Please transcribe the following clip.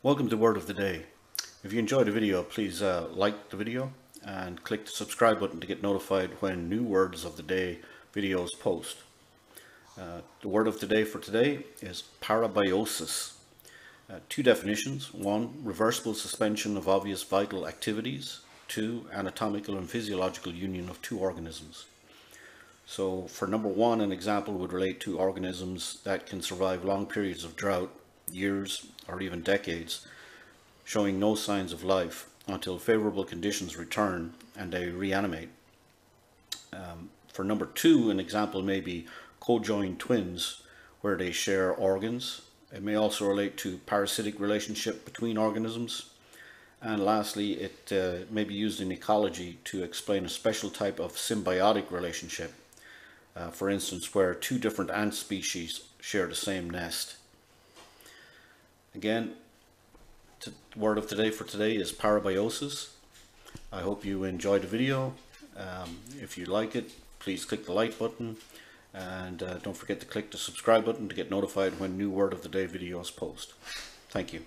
Welcome to Word of the Day. If you enjoyed the video, please uh, like the video and click the subscribe button to get notified when new Words of the Day videos post. Uh, the word of the day for today is parabiosis. Uh, two definitions. One, reversible suspension of obvious vital activities. Two, anatomical and physiological union of two organisms. So for number one, an example would relate to organisms that can survive long periods of drought years or even decades, showing no signs of life until favorable conditions return and they reanimate. Um, for number two, an example may be co-joined twins where they share organs. It may also relate to parasitic relationship between organisms. And lastly, it uh, may be used in ecology to explain a special type of symbiotic relationship. Uh, for instance, where two different ant species share the same nest. Again, the word of today for today is parabiosis. I hope you enjoyed the video. Um, if you like it, please click the like button and uh, don't forget to click the subscribe button to get notified when new word of the day videos post. Thank you.